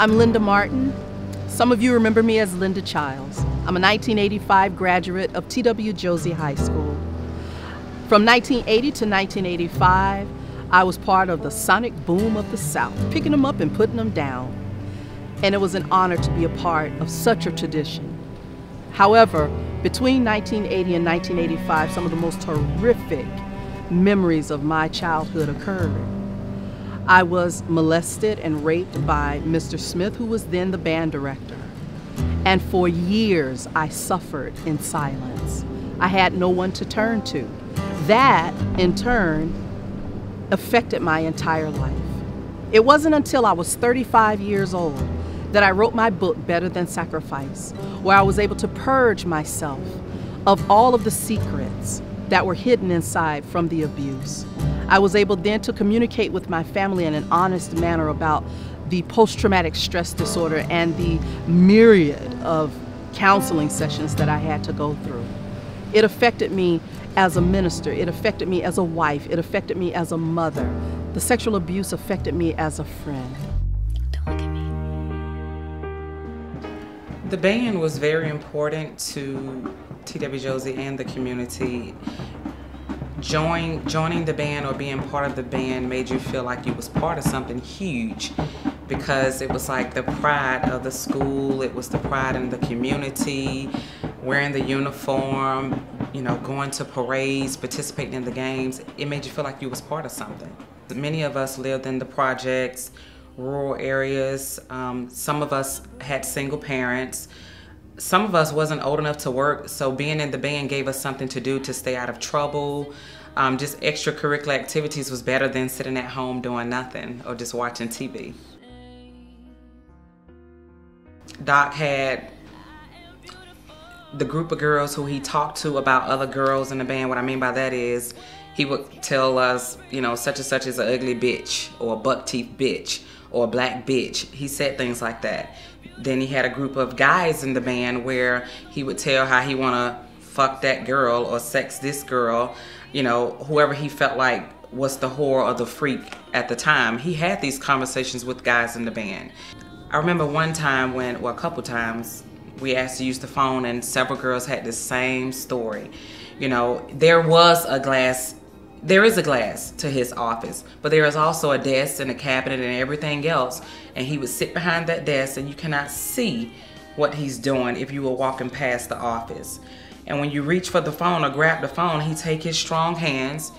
I'm Linda Martin. Some of you remember me as Linda Childs. I'm a 1985 graduate of T.W. Josey High School. From 1980 to 1985, I was part of the sonic boom of the South, picking them up and putting them down. And it was an honor to be a part of such a tradition. However, between 1980 and 1985, some of the most horrific memories of my childhood occurred. I was molested and raped by Mr. Smith, who was then the band director. And for years, I suffered in silence. I had no one to turn to. That, in turn, affected my entire life. It wasn't until I was 35 years old that I wrote my book, Better Than Sacrifice, where I was able to purge myself of all of the secrets that were hidden inside from the abuse. I was able then to communicate with my family in an honest manner about the post traumatic stress disorder and the myriad of counseling sessions that I had to go through. It affected me as a minister, it affected me as a wife, it affected me as a mother. The sexual abuse affected me as a friend. Don't look at me. The band was very important to TW Josey and the community join, joining the band or being part of the band made you feel like you was part of something huge because it was like the pride of the school, it was the pride in the community, wearing the uniform, you know, going to parades, participating in the games. It made you feel like you was part of something. Many of us lived in the projects, rural areas. Um, some of us had single parents some of us wasn't old enough to work, so being in the band gave us something to do to stay out of trouble. Um, just extracurricular activities was better than sitting at home doing nothing or just watching TV. Doc had the group of girls who he talked to about other girls in the band. What I mean by that is he would tell us, you know, such and such is an ugly bitch or a buck teeth bitch or black bitch. He said things like that. Then he had a group of guys in the band where he would tell how he want to fuck that girl or sex this girl, you know, whoever he felt like was the whore or the freak at the time. He had these conversations with guys in the band. I remember one time when, well, a couple times, we asked to use the phone and several girls had the same story. You know, there was a glass there is a glass to his office, but there is also a desk and a cabinet and everything else. And he would sit behind that desk and you cannot see what he's doing if you were walking past the office. And when you reach for the phone or grab the phone, he take his strong hands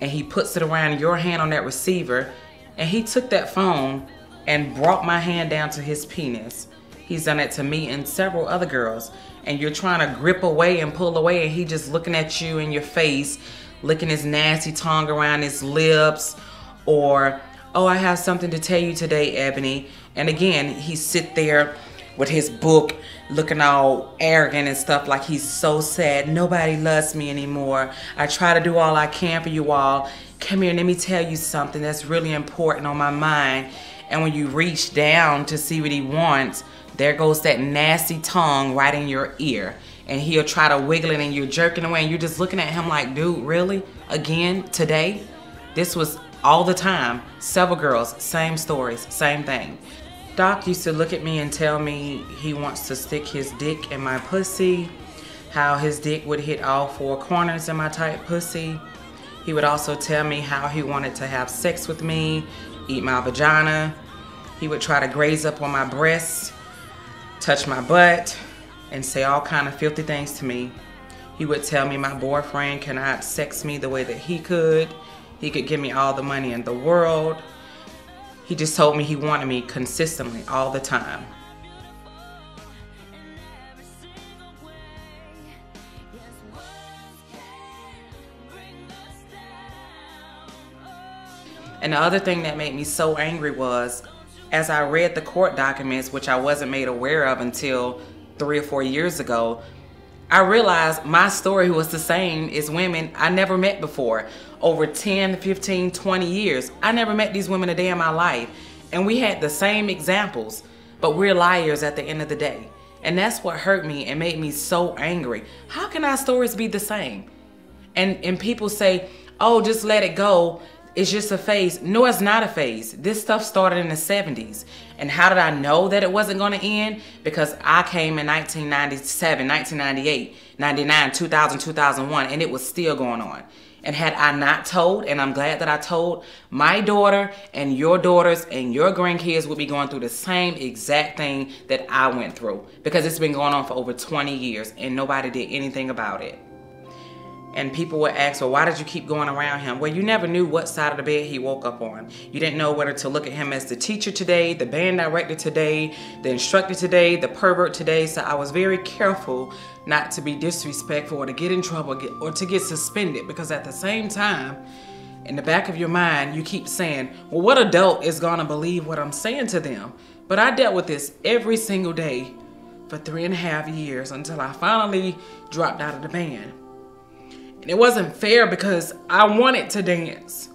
and he puts it around your hand on that receiver. And he took that phone and brought my hand down to his penis. He's done it to me and several other girls. And you're trying to grip away and pull away and he just looking at you in your face licking his nasty tongue around his lips or oh i have something to tell you today ebony. And again he sit there with his book looking all arrogant and stuff like he's so sad. Nobody loves me anymore. I try to do all i can for you all. Come here let me tell you something that's really important on my mind. And when you reach down to see what he wants there goes that nasty tongue right in your ear and he'll try to wiggle it and you're jerking away and you're just looking at him like, dude, really? Again, today? This was all the time. Several girls, same stories, same thing. Doc used to look at me and tell me he wants to stick his dick in my pussy, how his dick would hit all four corners in my tight pussy. He would also tell me how he wanted to have sex with me, eat my vagina. He would try to graze up on my breasts, touch my butt, and say all kind of filthy things to me. He would tell me my boyfriend cannot sex me the way that he could. He could give me all the money in the world. He just told me he wanted me consistently all the time. And the other thing that made me so angry was as I read the court documents, which I wasn't made aware of until three or four years ago, I realized my story was the same as women I never met before. Over 10, 15, 20 years. I never met these women a day in my life. And we had the same examples, but we're liars at the end of the day. And that's what hurt me and made me so angry. How can our stories be the same? And and people say, "Oh, just let it go." It's just a phase. No, it's not a phase. This stuff started in the 70s. And how did I know that it wasn't going to end? Because I came in 1997, 1998, 99, 2000, 2001, and it was still going on. And had I not told, and I'm glad that I told, my daughter and your daughters and your grandkids would be going through the same exact thing that I went through because it's been going on for over 20 years and nobody did anything about it and people would ask, well, why did you keep going around him? Well, you never knew what side of the bed he woke up on. You didn't know whether to look at him as the teacher today, the band director today, the instructor today, the pervert today. So I was very careful not to be disrespectful or to get in trouble or to get suspended because at the same time, in the back of your mind, you keep saying, well, what adult is gonna believe what I'm saying to them? But I dealt with this every single day for three and a half years until I finally dropped out of the band. And it wasn't fair because I wanted to dance.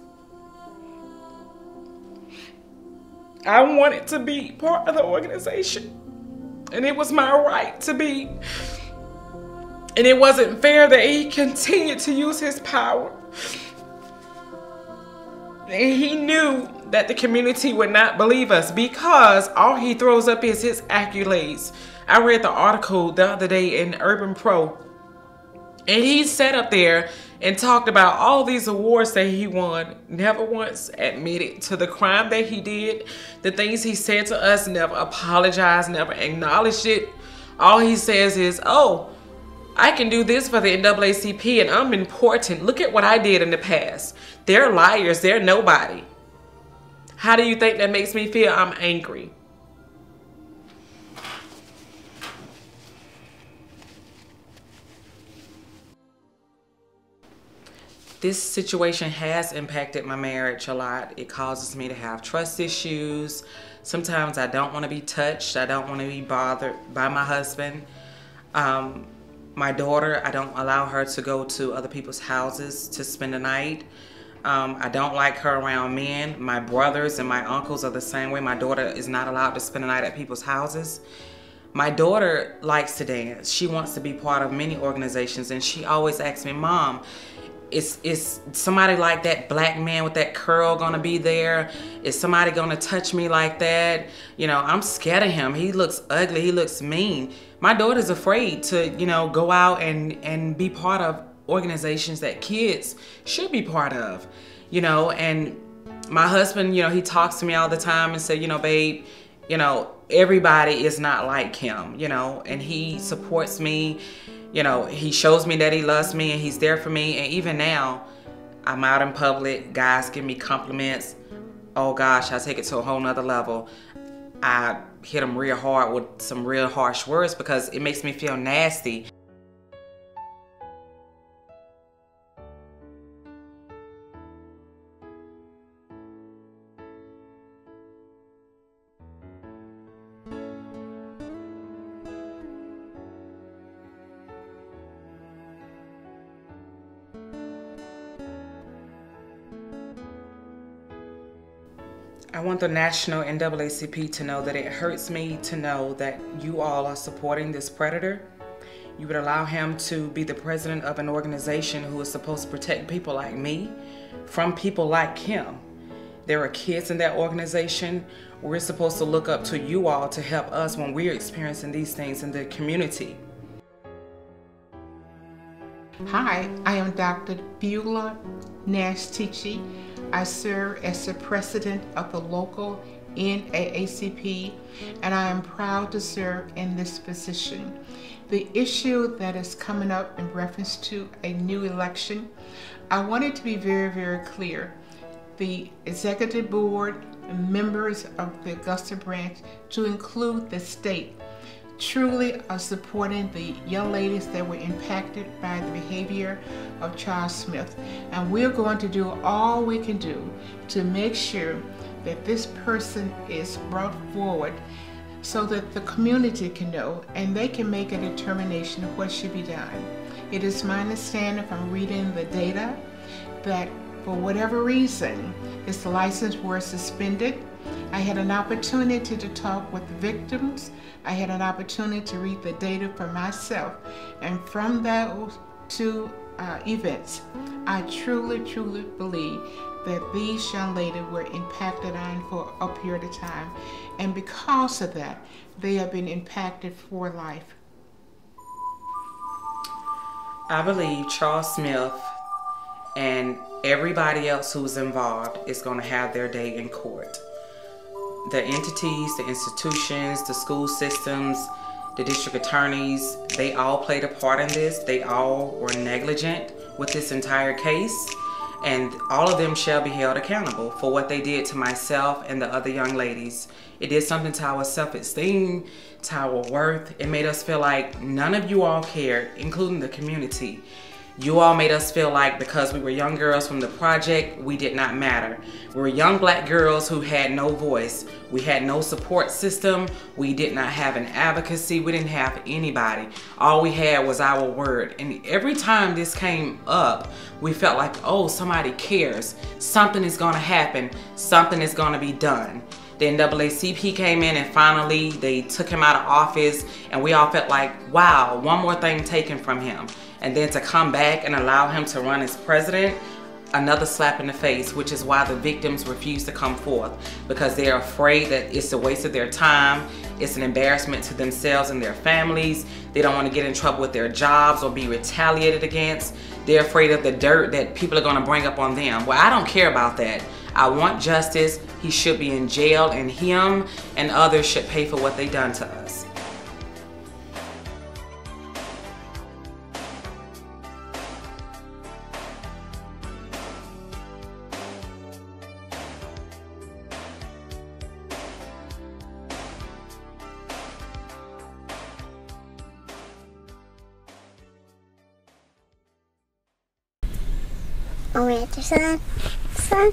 I wanted to be part of the organization. And it was my right to be. And it wasn't fair that he continued to use his power. And he knew that the community would not believe us because all he throws up is his accolades. I read the article the other day in Urban Pro and he sat up there and talked about all these awards that he won, never once admitted to the crime that he did, the things he said to us, never apologized, never acknowledged it. All he says is, oh, I can do this for the NAACP and I'm important. Look at what I did in the past. They're liars, they're nobody. How do you think that makes me feel? I'm angry. This situation has impacted my marriage a lot. It causes me to have trust issues. Sometimes I don't want to be touched. I don't want to be bothered by my husband. Um, my daughter, I don't allow her to go to other people's houses to spend the night. Um, I don't like her around men. My brothers and my uncles are the same way. My daughter is not allowed to spend the night at people's houses. My daughter likes to dance. She wants to be part of many organizations and she always asks me, Mom, is is somebody like that black man with that curl gonna be there? Is somebody gonna touch me like that? You know, I'm scared of him. He looks ugly. He looks mean. My daughter's afraid to, you know, go out and and be part of organizations that kids should be part of. You know, and my husband, you know, he talks to me all the time and said, you know, babe, you know, everybody is not like him, you know, and he supports me you know, he shows me that he loves me and he's there for me. And even now, I'm out in public, guys give me compliments. Oh gosh, I take it to a whole nother level. I hit him real hard with some real harsh words because it makes me feel nasty. I want the national NAACP to know that it hurts me to know that you all are supporting this predator. You would allow him to be the president of an organization who is supposed to protect people like me from people like him. There are kids in that organization. We're supposed to look up to you all to help us when we're experiencing these things in the community. Hi, I am Dr. Beulah Nash Teachey. I serve as the president of the local NAACP, and I am proud to serve in this position. The issue that is coming up in reference to a new election, I want it to be very, very clear. The executive board, members of the Augusta branch, to include the state, truly are supporting the young ladies that were impacted by the behavior of Charles Smith. And we're going to do all we can do to make sure that this person is brought forward so that the community can know and they can make a determination of what should be done. It is my understanding from reading the data that for whatever reason, his license was suspended. I had an opportunity to talk with victims I had an opportunity to read the data for myself. And from those two uh, events, I truly, truly believe that these young ladies were impacted on for a period of time. And because of that, they have been impacted for life. I believe Charles Smith and everybody else who's involved is going to have their day in court. The entities, the institutions, the school systems, the district attorneys, they all played a part in this. They all were negligent with this entire case and all of them shall be held accountable for what they did to myself and the other young ladies. It did something to our self-esteem, to our worth. It made us feel like none of you all cared, including the community. You all made us feel like because we were young girls from the project, we did not matter. We were young black girls who had no voice. We had no support system. We did not have an advocacy. We didn't have anybody. All we had was our word. And every time this came up, we felt like, oh, somebody cares. Something is gonna happen. Something is gonna be done. The NAACP came in and finally they took him out of office and we all felt like, wow, one more thing taken from him. And then to come back and allow him to run as president, another slap in the face, which is why the victims refuse to come forth because they're afraid that it's a waste of their time, it's an embarrassment to themselves and their families. They don't want to get in trouble with their jobs or be retaliated against. They're afraid of the dirt that people are going to bring up on them. Well, I don't care about that. I want justice. He should be in jail and him and others should pay for what they done to us. Oh, Mr. Sun, Sun,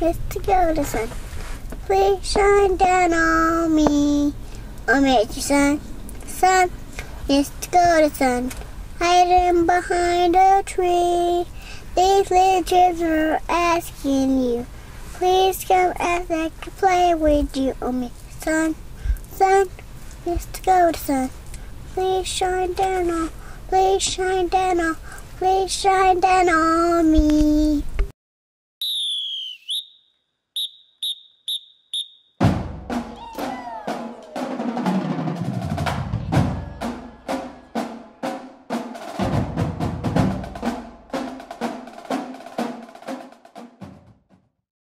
Mr. Golden Sun, please shine down on me. Oh, Mr. Sun, Sun, Mr. Golden Sun, hiding behind a tree. These little children are asking you, please come ask I can play with you. Oh, Mr. Sun, Sun, Mr. Golden Sun, please shine down on, please shine down on. Please shine down on me.